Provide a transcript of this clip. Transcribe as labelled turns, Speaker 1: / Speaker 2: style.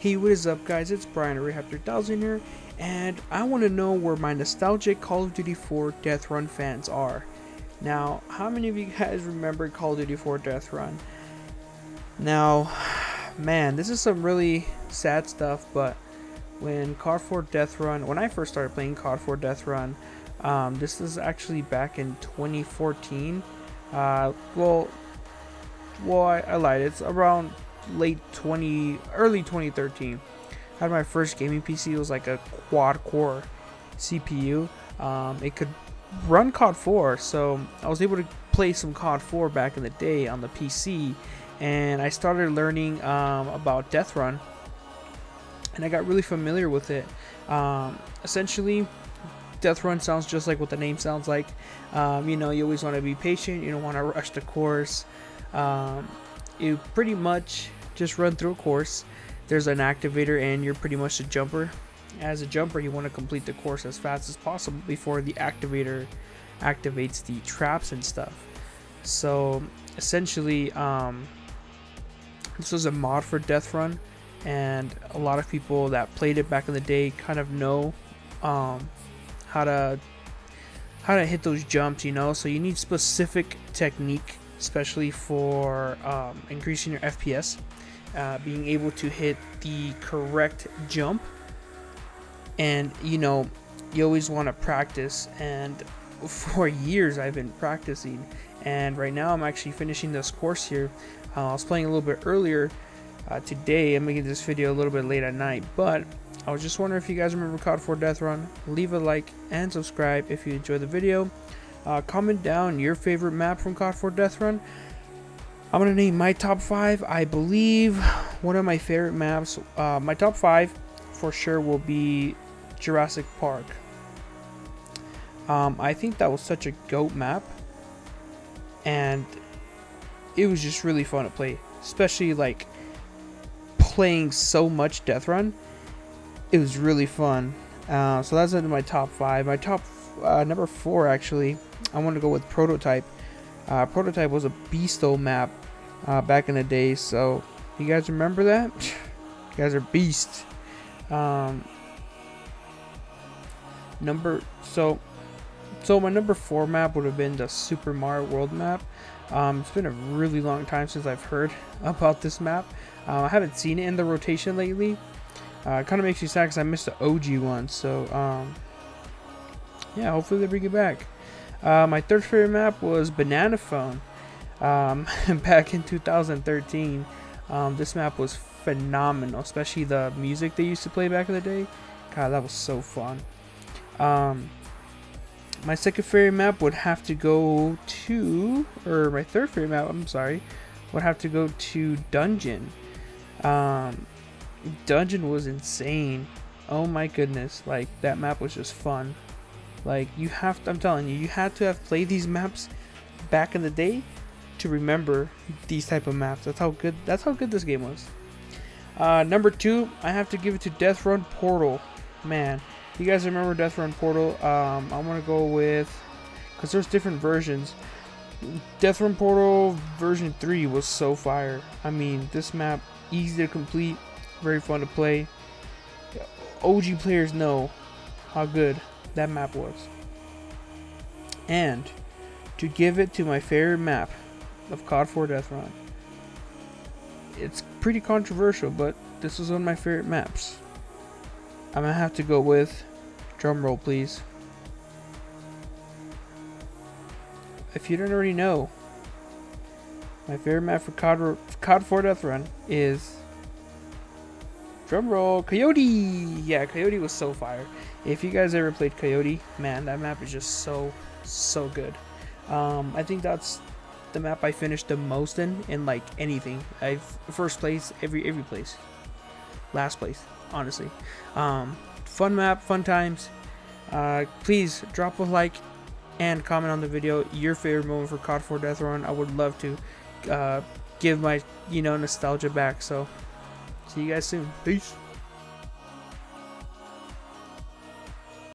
Speaker 1: Hey, what is up guys? It's Bryan Rehab 3000 here, and I want to know where my nostalgic Call of Duty 4 Death Run fans are. Now, how many of you guys remember Call of Duty 4 Death Run? Now, man, this is some really sad stuff, but when COD 4 Death Run, when I first started playing COD 4 Death Run, um, this is actually back in 2014. Uh, well, well, I, I lied. It's around late 20 early 2013 I had my first gaming pc it was like a quad core cpu um, it could run cod 4 so i was able to play some cod 4 back in the day on the pc and i started learning um, about death run and i got really familiar with it. Um, essentially death run sounds just like what the name sounds like. Um, you know you always want to be patient you don't want to rush the course. Um, you pretty much just run through a course. There's an activator and you're pretty much a jumper. As a jumper, you want to complete the course as fast as possible before the activator activates the traps and stuff. So essentially, um, this was a mod for Death Run, and a lot of people that played it back in the day kind of know um, how to how to hit those jumps. You know, so you need specific technique, especially for um, increasing your FPS uh, being able to hit the correct jump. And you know you always want to practice and for years I've been practicing and right now I'm actually finishing this course here. Uh, I was playing a little bit earlier uh, today. I'm making this video a little bit late at night but I was just wondering if you guys remember COD 4 Death Run. Leave a like and subscribe if you enjoyed the video uh, comment down your favorite map from COD 4 Death Run I'm gonna name my top five. I believe one of my favorite maps. Uh, my top five for sure will be Jurassic Park. Um, I think that was such a goat map, and it was just really fun to play, especially like playing so much Death Run. It was really fun. Uh, so that's into my top five. My top uh, number four actually. I want to go with Prototype. Uh, Prototype was a beasto map uh, back in the day. So you guys remember that? you guys are beasts. Um, number so so my number four map would have been the Super Mario World map. Um, it's been a really long time since I've heard about this map. Uh, I haven't seen it in the rotation lately. Uh, it kind of makes me sad because I missed the OG one. So um, yeah, hopefully they bring it back. Uh, my third favorite map was Banana Phone. Um, back in 2013, um, this map was phenomenal, especially the music they used to play back in the day. God, that was so fun. Um, my second favorite map would have to go to, or my third favorite map, I'm sorry, would have to go to Dungeon. Um, Dungeon was insane. Oh my goodness, like that map was just fun. Like you have to, I'm telling you, you had to have played these maps back in the day to remember these type of maps. That's how good. That's how good this game was. Uh, number two, I have to give it to Death Run Portal. Man, you guys remember Death Run Portal? Um, I want to go with because there's different versions. Death Run Portal version 3 was so fire. I mean, this map easy to complete, very fun to play. OG players know how good that map was. And to give it to my favorite map, of COD 4 Death Run. It's pretty controversial, but this is one of my favorite maps. I'm gonna have to go with, drum roll please. If you don't already know, my favorite map for COD, COD 4 Death Run is drum roll Coyote. Yeah, Coyote was so fire. If you guys ever played Coyote, man, that map is just so so good. Um, I think that's the map I finished the most in in like anything. I've first place every every place, last place honestly. Um, fun map, fun times. Uh, please drop a like and comment on the video your favorite moment for COD 4 Death Run. I would love to uh, give my you know nostalgia back. So see you guys soon. Peace.